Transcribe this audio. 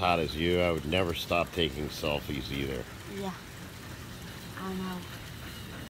hot as you, I would never stop taking selfies either. Yeah. I know.